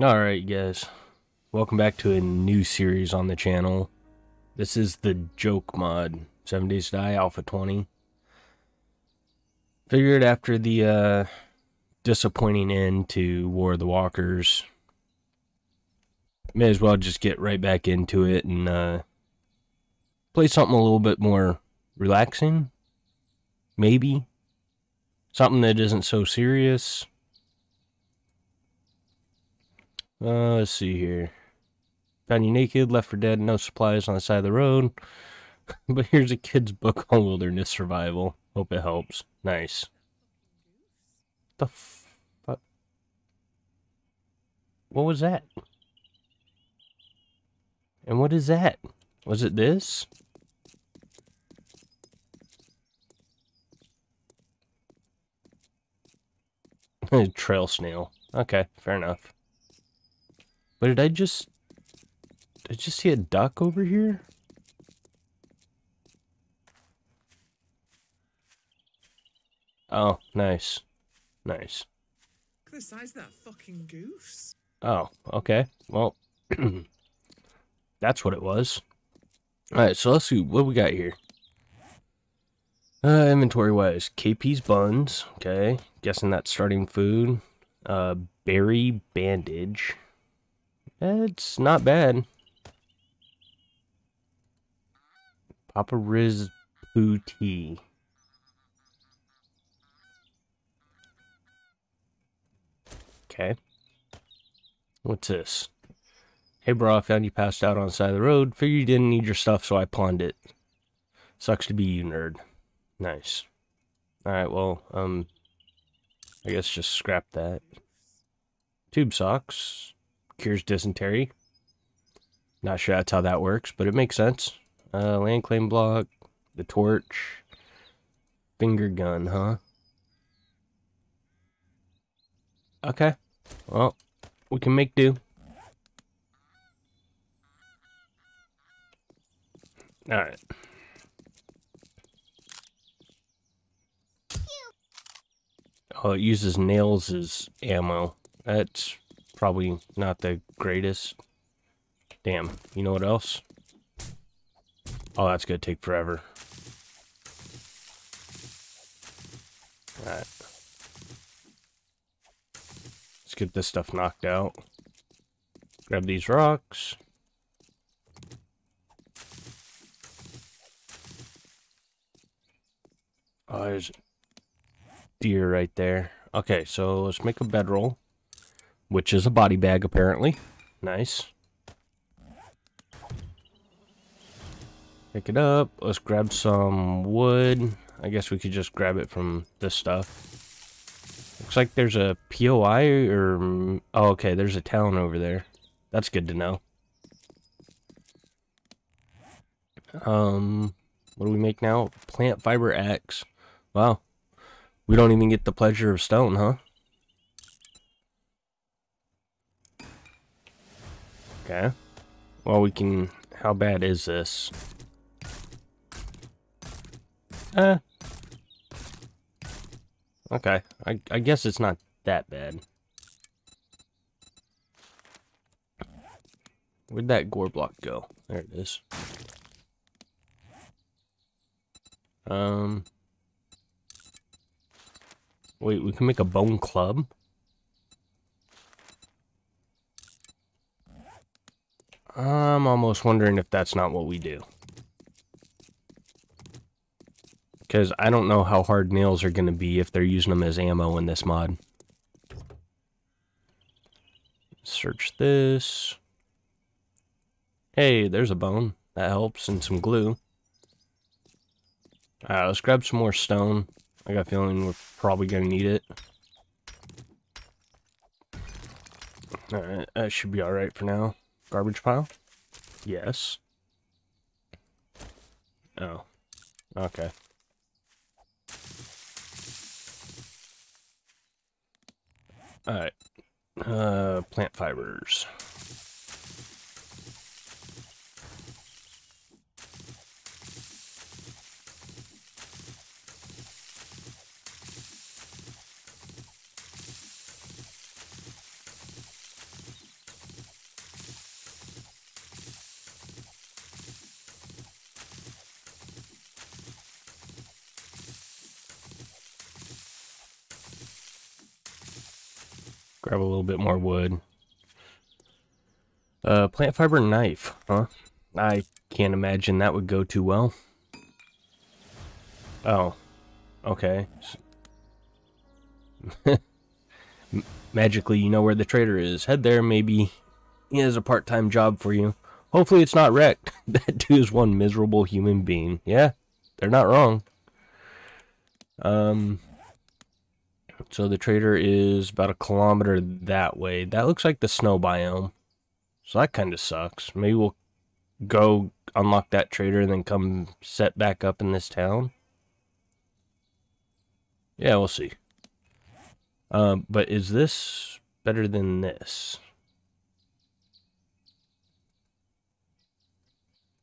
Alright guys, welcome back to a new series on the channel. This is the joke mod, 7 Days to Die Alpha 20. Figured after the uh, disappointing end to War of the Walkers, may as well just get right back into it and uh, play something a little bit more relaxing, maybe. Something that isn't so serious. Uh, let's see here. Found you naked, left for dead, no supplies on the side of the road. but here's a kid's book on wilderness survival. Hope it helps. Nice. The fuck? What was that? And what is that? Was it this? Trail snail. Okay, fair enough. But did I just... Did I just see a duck over here? Oh, nice. Nice. Look at the size of that fucking goose. Oh, okay. Well, that's what it was. Alright, so let's see what we got here. Uh, inventory wise, KP's buns. Okay, guessing that's starting food. Uh, berry bandage. It's not bad. Papa Riz Poo Tea. Okay. What's this? Hey bro, I found you passed out on the side of the road. Figured you didn't need your stuff, so I pawned it. Sucks to be you, nerd. Nice. Alright, well, um, I guess just scrap that. Tube socks. Cures dysentery. Not sure that's how that works, but it makes sense. Uh, land claim block. The torch. Finger gun, huh? Okay. Well, we can make do. Alright. Oh, it uses nails as ammo. That's probably not the greatest. Damn, you know what else? Oh, that's gonna take forever. Alright. Let's get this stuff knocked out. Grab these rocks. Oh, there's deer right there. Okay, so let's make a bedroll. Which is a body bag, apparently. Nice. Pick it up. Let's grab some wood. I guess we could just grab it from this stuff. Looks like there's a POI or... Oh, okay, there's a town over there. That's good to know. Um, what do we make now? Plant fiber X. Wow. We don't even get the pleasure of stone, huh? Okay. Well, we can... How bad is this? Eh. Okay. I, I guess it's not that bad. Where'd that gore block go? There it is. Um... Wait, we can make a bone club? I'm almost wondering if that's not what we do. Because I don't know how hard nails are going to be if they're using them as ammo in this mod. Search this. Hey, there's a bone. That helps, and some glue. Alright, let's grab some more stone. I got a feeling we're probably going to need it. Alright, that should be alright for now. Garbage pile? Yes. Oh. Okay. Alright. Uh, plant fibers. Grab a little bit more wood. Uh, plant fiber knife, huh? I can't imagine that would go too well. Oh, okay. Magically, you know where the trader is. Head there, maybe he has a part-time job for you. Hopefully it's not wrecked. that dude is one miserable human being. Yeah, they're not wrong. Um, so the trader is about a kilometer that way. That looks like the snow biome. So that kind of sucks. Maybe we'll go unlock that trader and then come set back up in this town. Yeah, we'll see. Um, but is this better than this?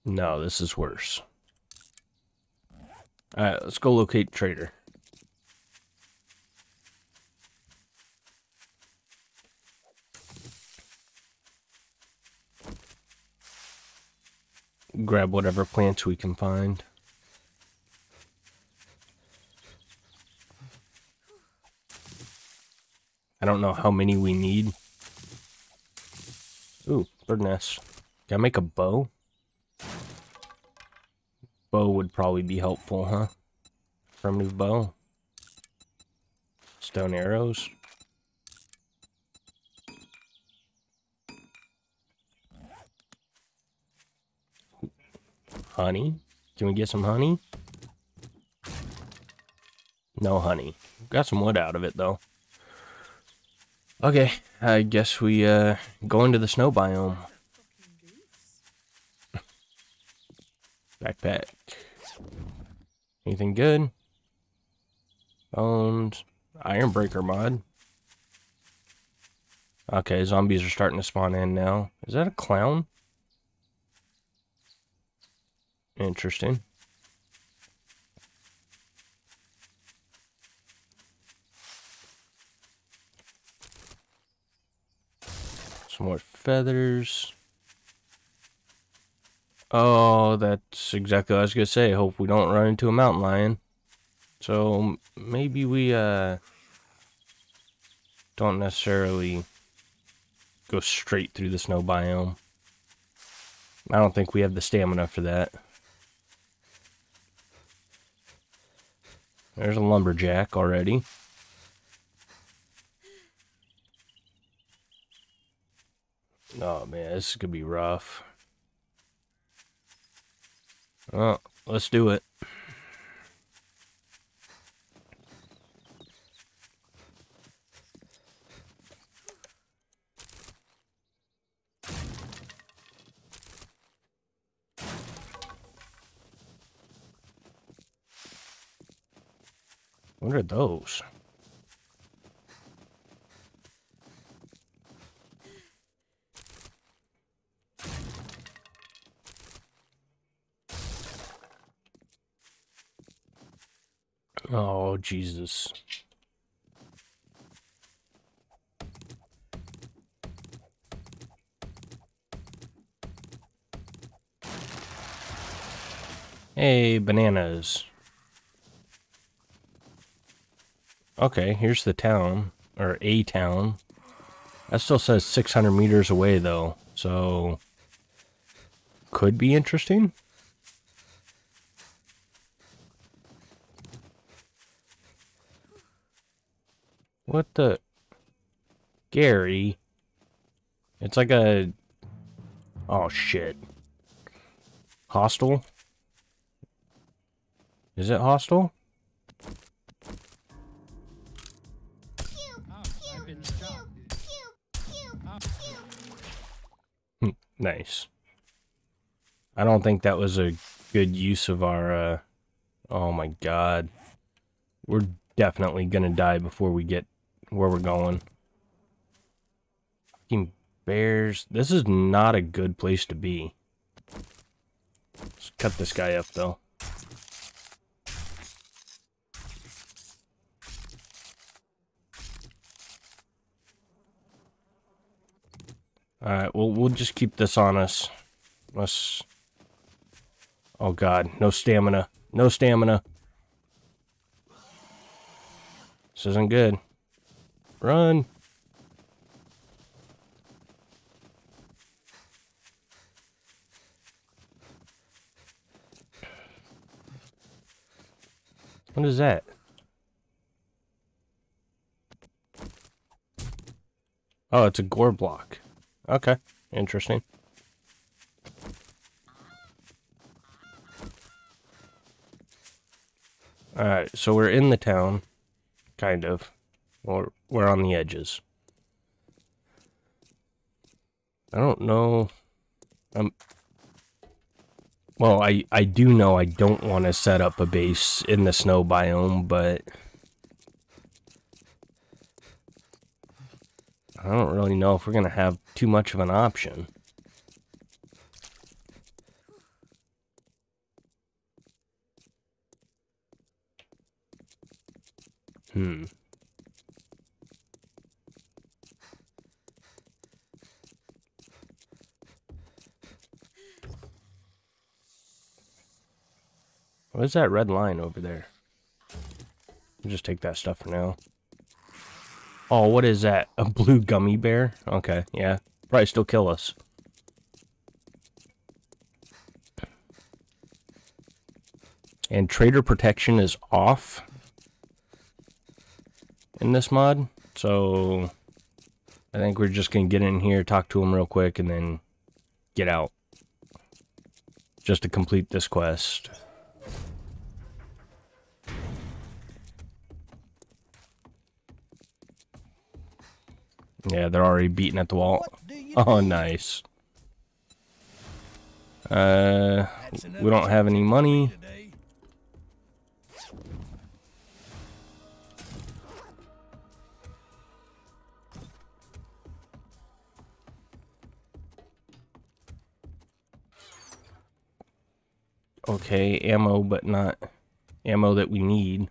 No, this is worse. Alright, let's go locate trader. Grab whatever plants we can find. I don't know how many we need. Ooh, bird nest. Can I make a bow? Bow would probably be helpful, huh? Primitive bow. Stone arrows. Honey? Can we get some honey? No honey. Got some wood out of it, though. Okay, I guess we, uh, go into the snow biome. Backpack. Anything good? Bones. Iron breaker mod. Okay, zombies are starting to spawn in now. Is that a clown? Interesting. Some more feathers. Oh, that's exactly what I was going to say. Hope we don't run into a mountain lion. So, maybe we, uh... Don't necessarily go straight through the snow biome. I don't think we have the stamina for that. There's a lumberjack already. Oh man, this is gonna be rough. Oh, let's do it. What are those? Oh, Jesus. Hey, bananas. Okay, here's the town, or a town. That still says 600 meters away, though, so could be interesting. What the? Gary? It's like a... Oh, shit. Hostile? Is it hostile? Nice. I don't think that was a good use of our, uh... Oh my god. We're definitely gonna die before we get where we're going. Fucking bears. This is not a good place to be. Let's cut this guy up, though. Alright, well, we'll just keep this on us. Let's... Oh god, no stamina. No stamina. This isn't good. Run! What is that? Oh, it's a gore block. Okay, interesting. Alright, so we're in the town. Kind of. Or we're on the edges. I don't know. Um, well, I, I do know I don't want to set up a base in the snow biome, but... I don't really know if we're going to have too much of an option. Hmm. What is that red line over there? I'll just take that stuff for now. Oh, what is that? A blue gummy bear? Okay, yeah. Probably still kill us. And trader protection is off in this mod. So I think we're just going to get in here, talk to him real quick, and then get out. Just to complete this quest. Yeah, they're already beating at the wall. Oh, nice. Uh, we don't have any money. Okay, ammo, but not ammo that we need.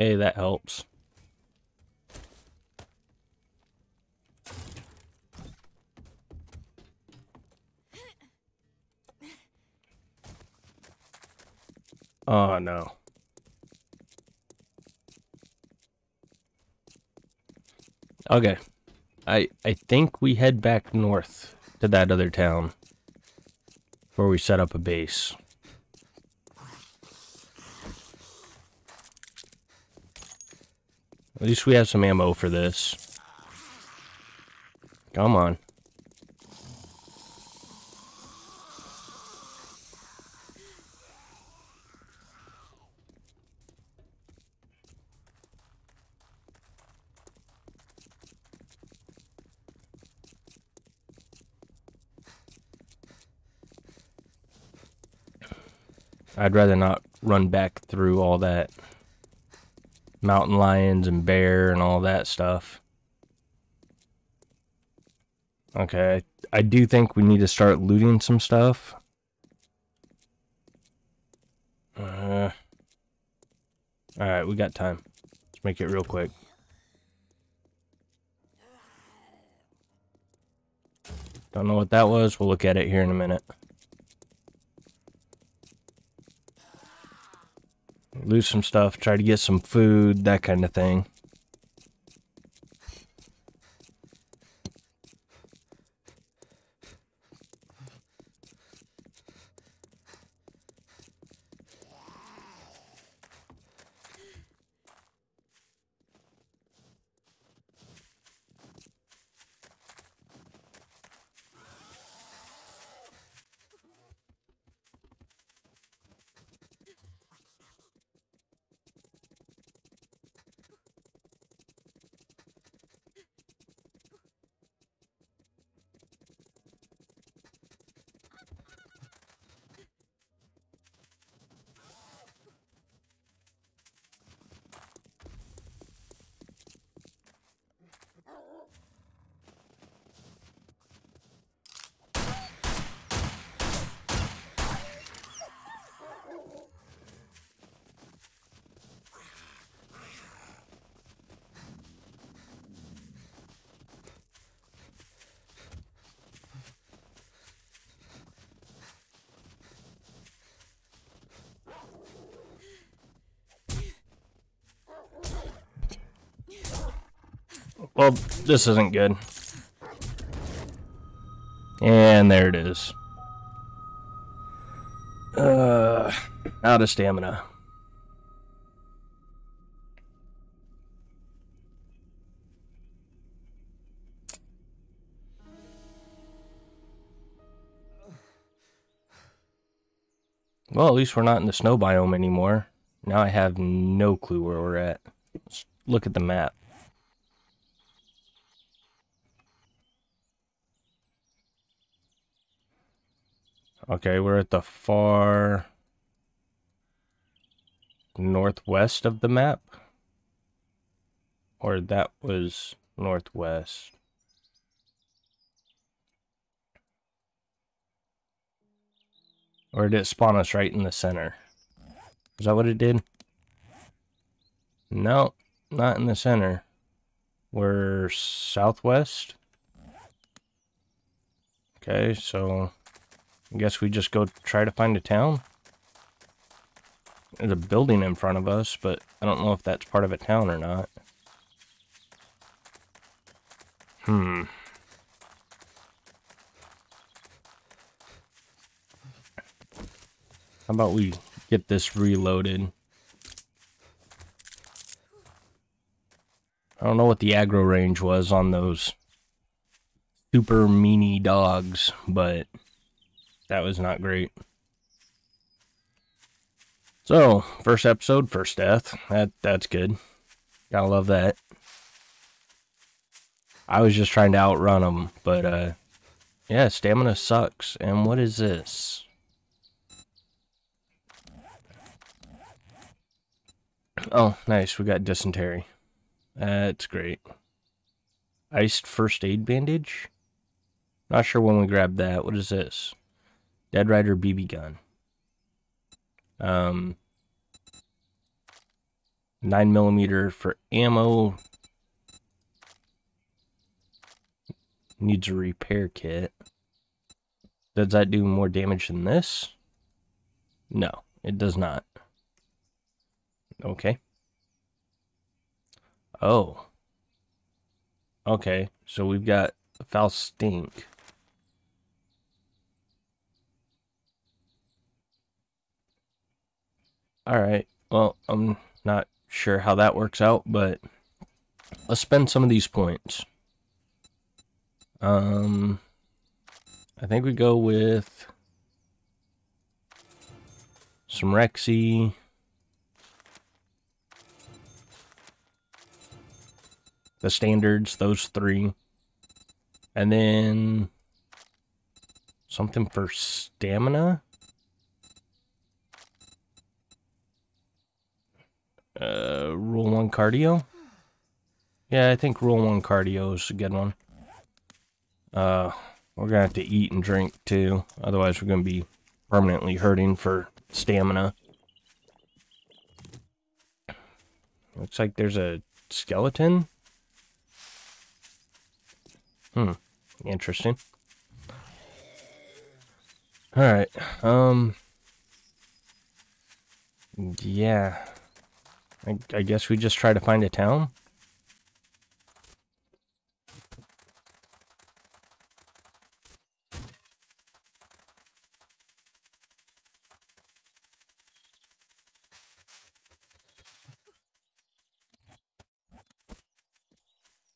Hey, that helps. Oh, no. Okay. I I think we head back north to that other town before we set up a base. At least we have some ammo for this. Come on. I'd rather not run back through all that mountain lions and bear and all that stuff. Okay, I do think we need to start looting some stuff. Uh, Alright, we got time. Let's make it real quick. Don't know what that was. We'll look at it here in a minute. Lose some stuff, try to get some food, that kind of thing. Well, this isn't good. And there it is. Uh, out of stamina. Well, at least we're not in the snow biome anymore. Now I have no clue where we're at. Let's look at the map. Okay, we're at the far northwest of the map. Or that was northwest. Or did it spawn us right in the center? Is that what it did? No, not in the center. We're southwest. Okay, so I guess we just go try to find a town. There's a building in front of us, but I don't know if that's part of a town or not. Hmm. How about we get this reloaded? I don't know what the aggro range was on those super meanie dogs, but that was not great. So, first episode, first death. That that's good. Gotta love that. I was just trying to outrun them, but uh, yeah, stamina sucks. And what is this? Oh, nice. We got dysentery. That's great. Iced first aid bandage? Not sure when we grabbed that. What is this? Dead Rider BB gun. Um, 9 millimeter for ammo. Needs a repair kit. Does that do more damage than this? No, it does not. Okay. Oh. Okay, so we've got foul stink. Alright, well, I'm not sure how that works out, but let's spend some of these points. Um, I think we go with some Rexy. The standards, those three. And then something for stamina. Uh, rule one cardio. Yeah, I think rule one cardio is a good one. Uh, we're gonna have to eat and drink too. Otherwise, we're gonna be permanently hurting for stamina. Looks like there's a skeleton. Hmm. Interesting. Alright. Um. Yeah. I, I guess we just try to find a town.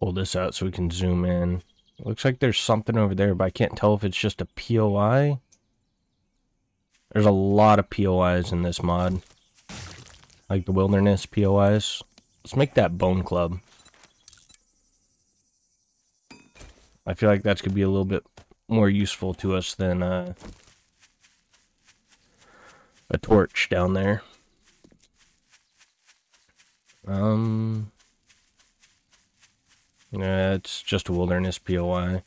Pull this out so we can zoom in. Looks like there's something over there, but I can't tell if it's just a POI. There's a lot of POIs in this mod. Like the wilderness POIs. Let's make that bone club. I feel like that's to be a little bit more useful to us than uh, a torch down there. Um, yeah, it's just a wilderness POI.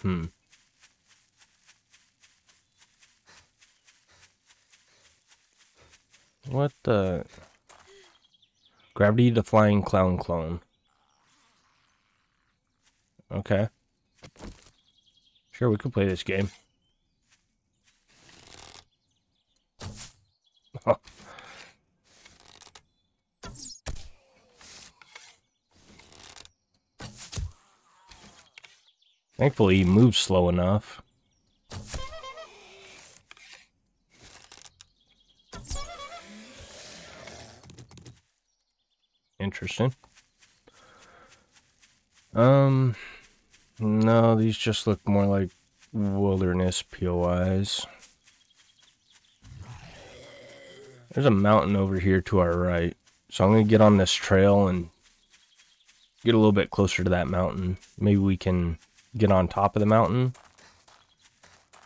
Hmm. What the? Gravity the flying clown clone. Okay. Sure, we could play this game. Thankfully, he moves slow enough. Interesting. Um, no, these just look more like wilderness POIs. There's a mountain over here to our right. So I'm going to get on this trail and get a little bit closer to that mountain. Maybe we can get on top of the mountain.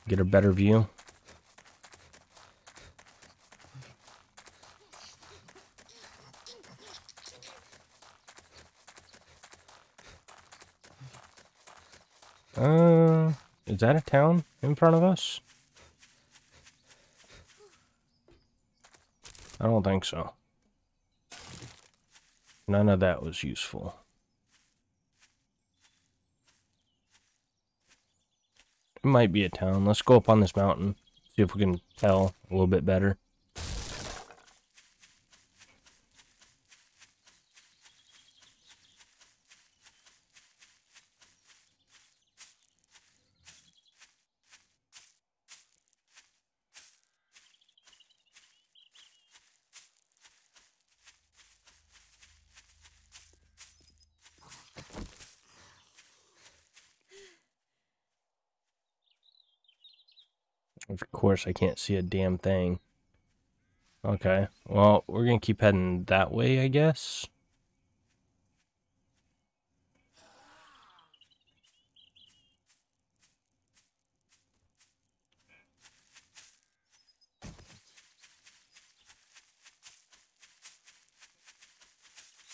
Get a better view. Uh, is that a town in front of us? I don't think so. None of that was useful. It might be a town. Let's go up on this mountain. See if we can tell a little bit better. Of course, I can't see a damn thing. Okay, well, we're gonna keep heading that way, I guess.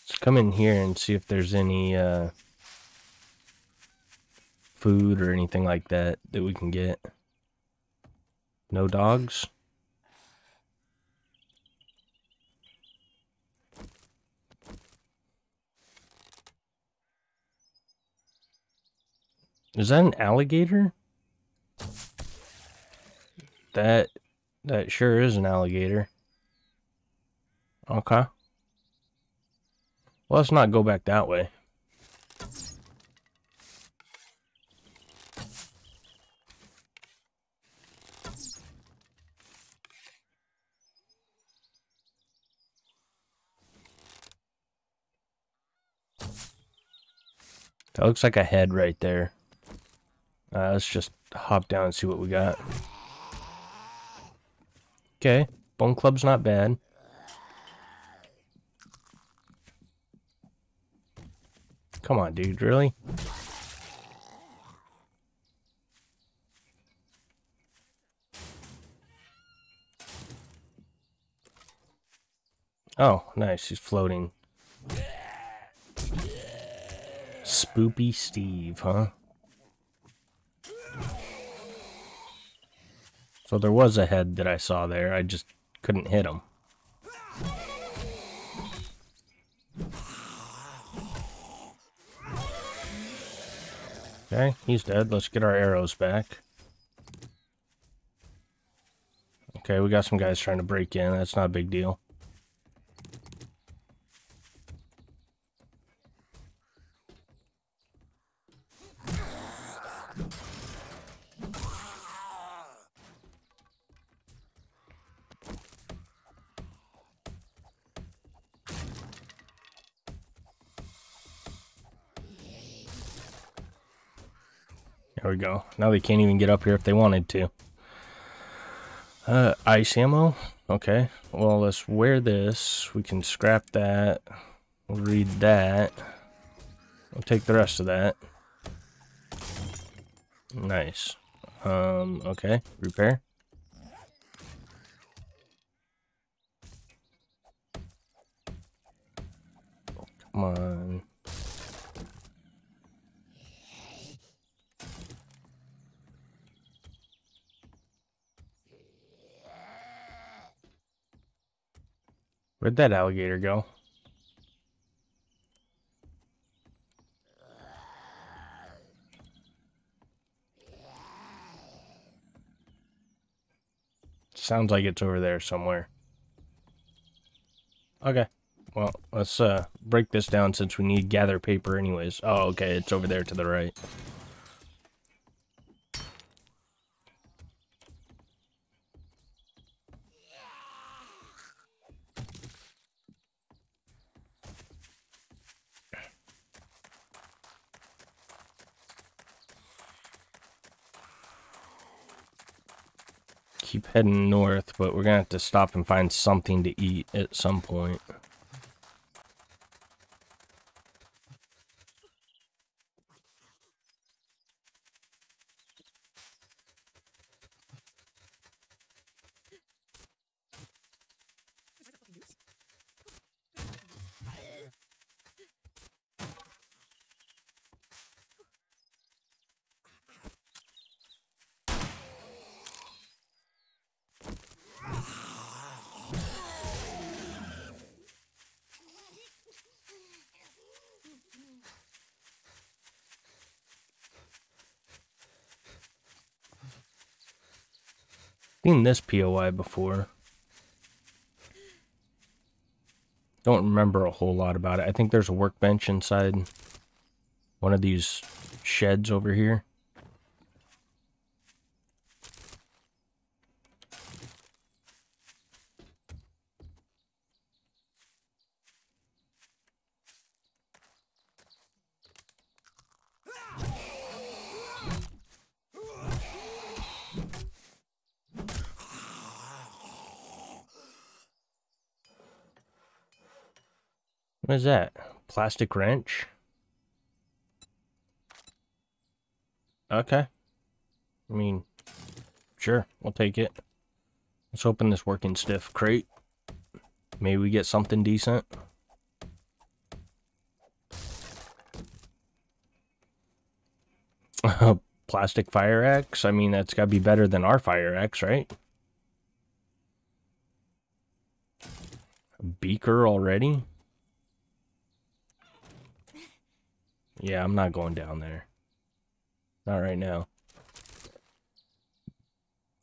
Let's come in here and see if there's any, uh, food or anything like that that we can get. No dogs? Is that an alligator? That that sure is an alligator. Okay. Well, let's not go back that way. That looks like a head right there. Uh, let's just hop down and see what we got. Okay, Bone Club's not bad. Come on, dude, really? Oh, nice, he's floating. Spoopy Steve, huh? So there was a head that I saw there, I just couldn't hit him. Okay, he's dead. Let's get our arrows back. Okay, we got some guys trying to break in. That's not a big deal. There we go. Now they can't even get up here if they wanted to. Uh, ice ammo? Okay. Well, let's wear this. We can scrap that. We'll read that. We'll take the rest of that. Nice. Um, okay. Repair. Come on. Where'd that alligator go? Sounds like it's over there somewhere. Okay. Well, let's uh, break this down since we need gather paper anyways. Oh, okay. It's over there to the right. Keep heading north, but we're gonna have to stop and find something to eat at some point. Seen this POI before. Don't remember a whole lot about it. I think there's a workbench inside one of these sheds over here. Is that? Plastic wrench? Okay. I mean, sure, we'll take it. Let's open this working stiff crate. Maybe we get something decent. Plastic fire axe? I mean, that's got to be better than our fire axe, right? A beaker already? Yeah, I'm not going down there. Not right now.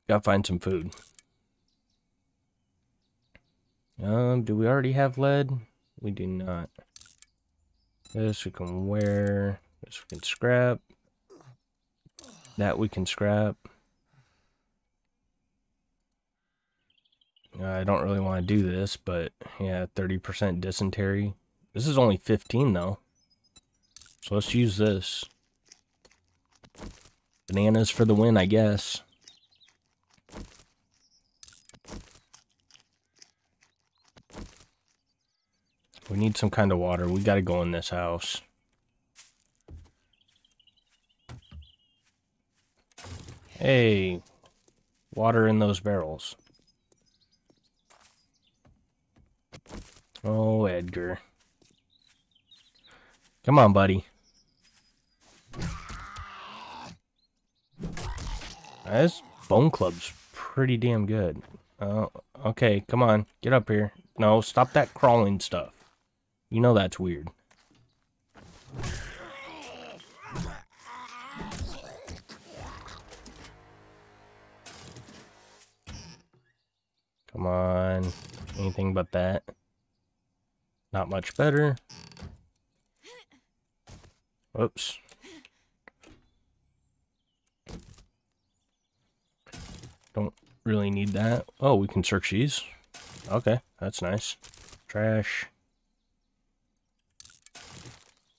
Gotta find some food. Um, do we already have lead? We do not. This we can wear. This we can scrap. That we can scrap. I don't really want to do this, but yeah, 30% dysentery. This is only 15 though. So let's use this. Bananas for the win, I guess. We need some kind of water. We gotta go in this house. Hey, water in those barrels. Oh, Edgar. Come on, buddy. This bone club's pretty damn good. Uh, okay, come on. Get up here. No, stop that crawling stuff. You know that's weird. Come on. Anything but that. Not much better. Whoops. Don't really need that. Oh, we can search these. Okay, that's nice. Trash.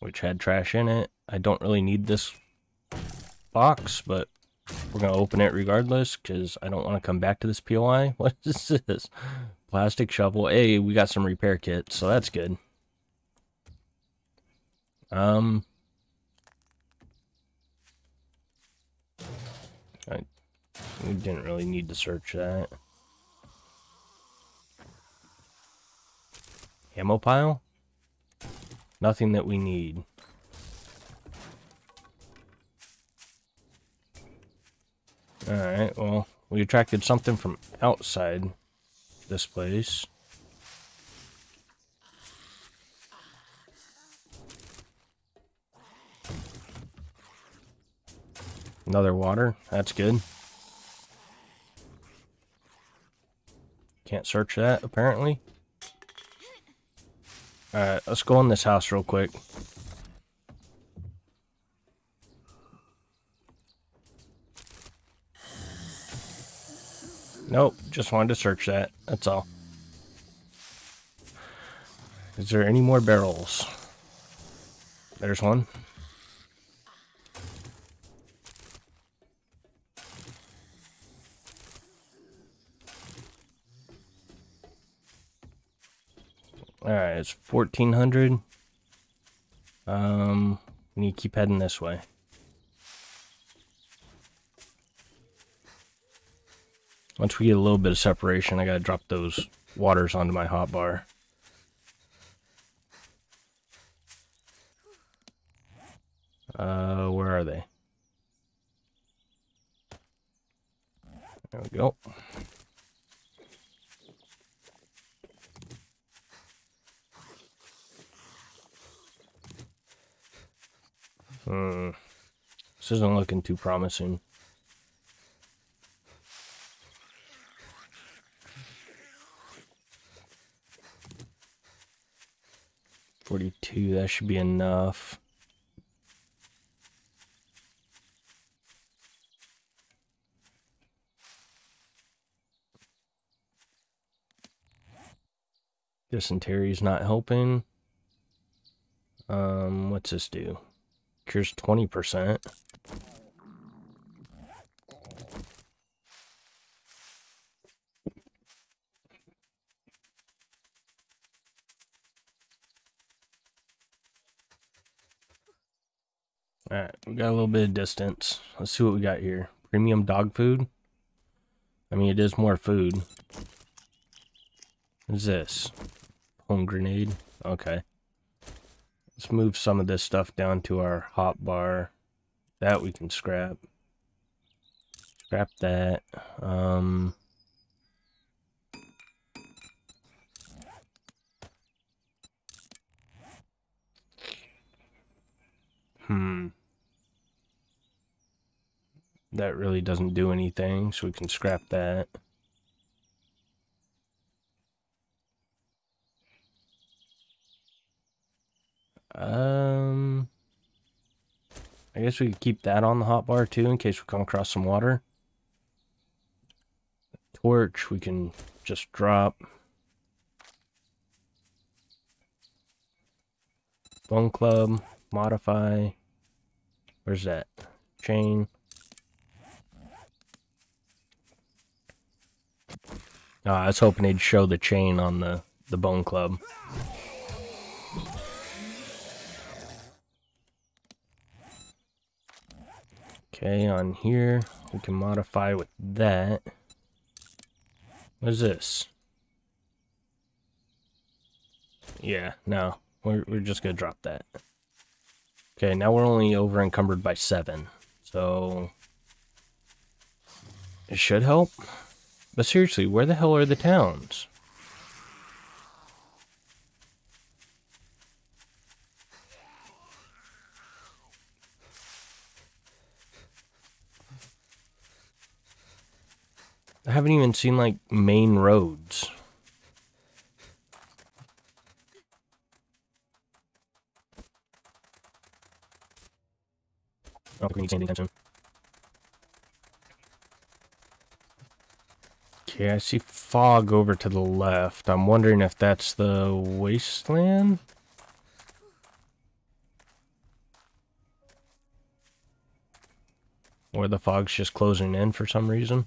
Which had trash in it. I don't really need this box, but we're going to open it regardless because I don't want to come back to this POI. What is this? Plastic shovel. Hey, we got some repair kits, so that's good. Um, we didn't really need to search that. Ammo pile? Nothing that we need. Alright, well, we attracted something from outside this place. Another water, that's good. Can't search that, apparently. Alright, let's go in this house real quick. Nope, just wanted to search that. That's all. Is there any more barrels? There's one. It's 1400. Um, we need to keep heading this way. Once we get a little bit of separation, I gotta drop those waters onto my hot bar. Uh, where are they? There we go. Hmm. This isn't looking too promising. Forty-two, that should be enough. Dysentery's not helping. Um, what's this do? Cures 20%. Alright, we got a little bit of distance. Let's see what we got here. Premium dog food. I mean, it is more food. What is this? Home grenade. Okay. Let's move some of this stuff down to our hot bar. That we can scrap. Scrap that. Um... Hmm. That really doesn't do anything, so we can scrap that. Um, I guess we could keep that on the hot bar too in case we come across some water. Torch we can just drop. Bone club, modify. Where's that? Chain. Oh, I was hoping they'd show the chain on the, the bone club. Okay, on here, we can modify with that. What is this? Yeah, no. We're, we're just going to drop that. Okay, now we're only over encumbered by seven. So... It should help. But seriously, where the hell are the towns? I haven't even seen like main roads. Oh, we need any attention. Okay, I see fog over to the left. I'm wondering if that's the wasteland? Or the fog's just closing in for some reason.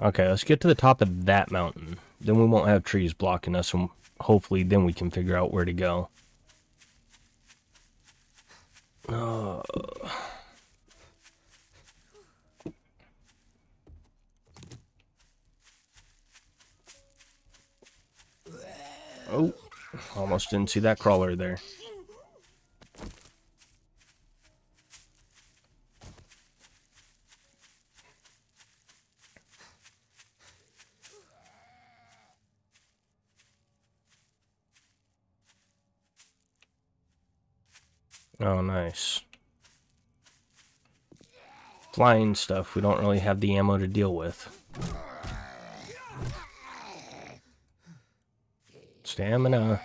Okay, let's get to the top of that mountain. Then we won't have trees blocking us, and hopefully then we can figure out where to go. Uh... Oh, almost didn't see that crawler there. Oh, nice. Flying stuff, we don't really have the ammo to deal with. Stamina.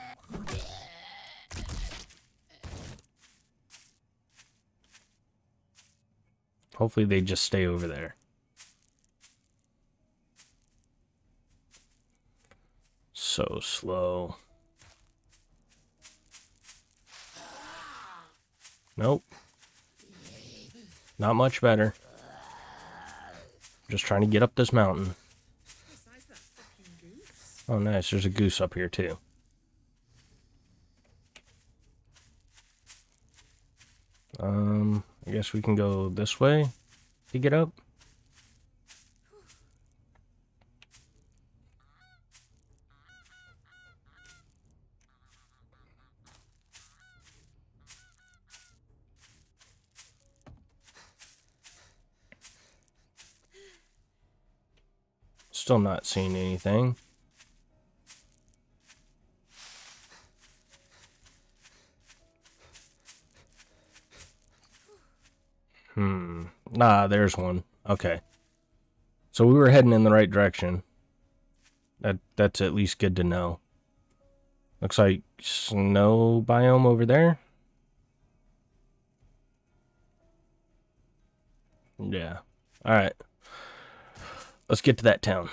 Hopefully they just stay over there. So slow. Nope. Not much better. Just trying to get up this mountain. Oh, nice. There's a goose up here, too. Um, I guess we can go this way to get up. Still not seeing anything. Hmm. Nah, there's one. Okay. So we were heading in the right direction. That that's at least good to know. Looks like snow biome over there. Yeah. All right. Let's get to that town.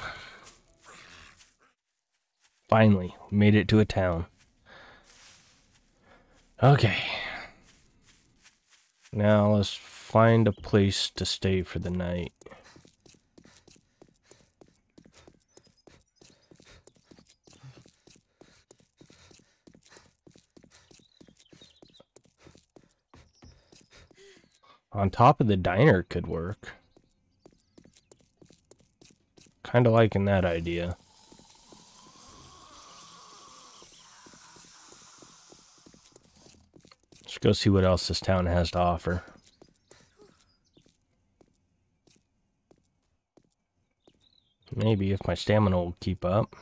Finally, made it to a town. Okay. Now let's find a place to stay for the night. On top of the diner could work. Kind of liking that idea. Let's go see what else this town has to offer. Maybe if my stamina will keep up.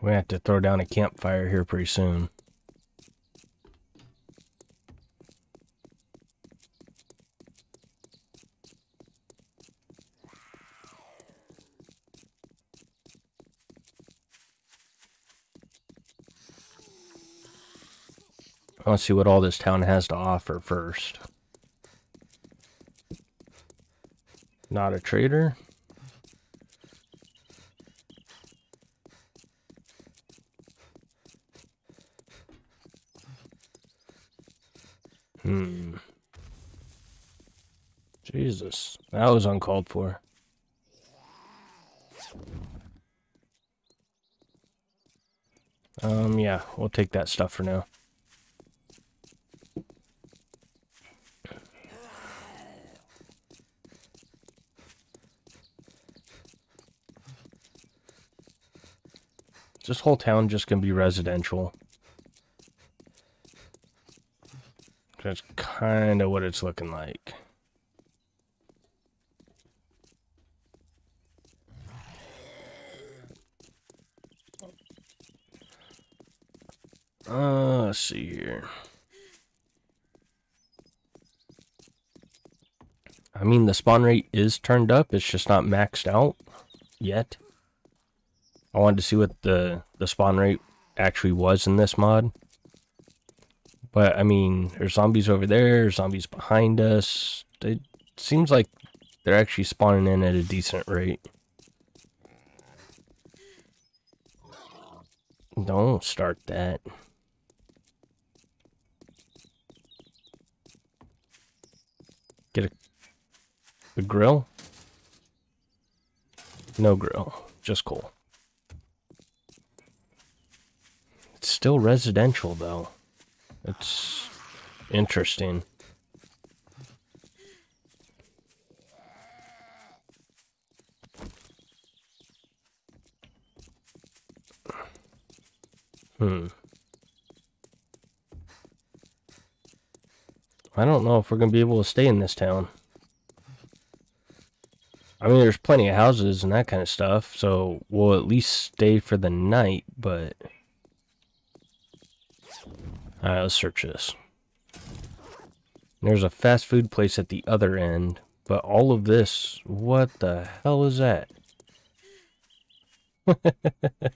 We have to throw down a campfire here pretty soon. I want to see what all this town has to offer first. Not a trader. Hmm. Jesus, that was uncalled for. Um, yeah, we'll take that stuff for now. Whole town just gonna be residential. That's kind of what it's looking like. Uh, let's see here. I mean, the spawn rate is turned up. It's just not maxed out yet. I wanted to see what the, the spawn rate actually was in this mod. But, I mean, there's zombies over there, zombies behind us. It seems like they're actually spawning in at a decent rate. Don't start that. Get a, a grill? No grill, just coal. It's still residential, though. It's interesting. Hmm. I don't know if we're going to be able to stay in this town. I mean, there's plenty of houses and that kind of stuff, so we'll at least stay for the night, but... Alright, let's search this. There's a fast food place at the other end, but all of this, what the hell is that?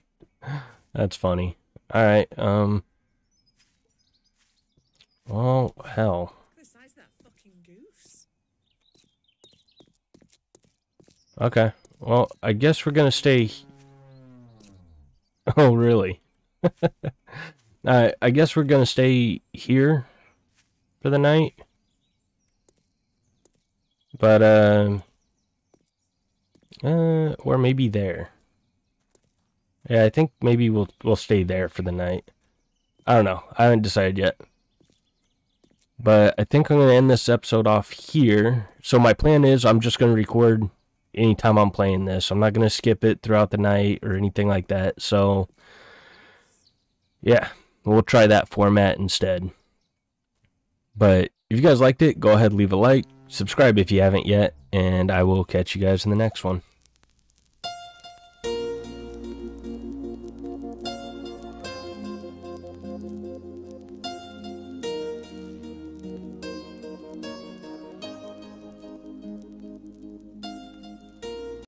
That's funny. Alright, um... Well, hell. Okay. Well, I guess we're gonna stay... Oh, really? Uh, I guess we're gonna stay here for the night. But, uh, uh, or maybe there. Yeah, I think maybe we'll we'll stay there for the night. I don't know. I haven't decided yet. But I think I'm going to end this episode off here. So my plan is I'm just going to record anytime I'm playing this. I'm not going to skip it throughout the night or anything like that. So yeah, we'll try that format instead. But if you guys liked it, go ahead leave a like, subscribe if you haven't yet, and I will catch you guys in the next one.